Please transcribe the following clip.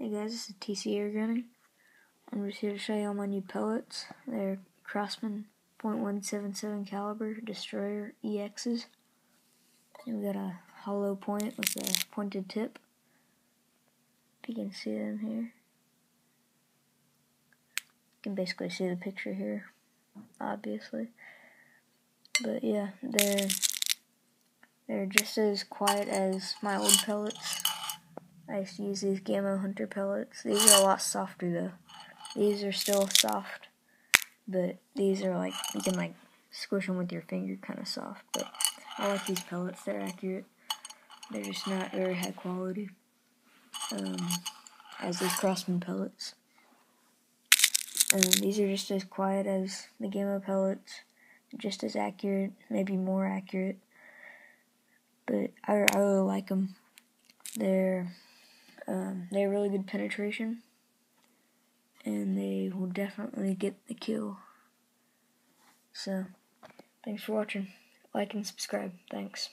Hey guys, this is TC Air Gunning. I'm just here to show you all my new pellets. They're Crosman .177 caliber destroyer EXs. And we got a hollow point with a pointed tip. If you can see them here. You can basically see the picture here, obviously. But yeah, they're they're just as quiet as my old pellets. I used to use these Gamo Hunter pellets. These are a lot softer though. These are still soft, but these are like, you can like squish them with your finger kind of soft. But I like these pellets, they're accurate. They're just not very high quality. Um, as these Crosman pellets. Um, these are just as quiet as the Gamma pellets, just as accurate, maybe more accurate. But I, I really like them. They're um, they have really good penetration, and they will definitely get the kill. So, thanks for watching. Like and subscribe. Thanks.